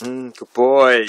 Mm, good boy.